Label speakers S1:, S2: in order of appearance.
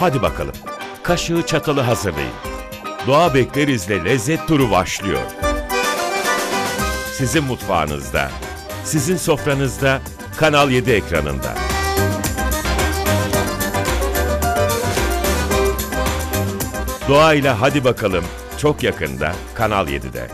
S1: Hadi bakalım. Kaşığı çatalı hazırlayın. Doğa Bekleriz'le lezzet turu başlıyor. Sizin mutfağınızda, sizin sofranızda, Kanal 7 ekranında. Doğayla hadi bakalım çok yakında Kanal 7'de.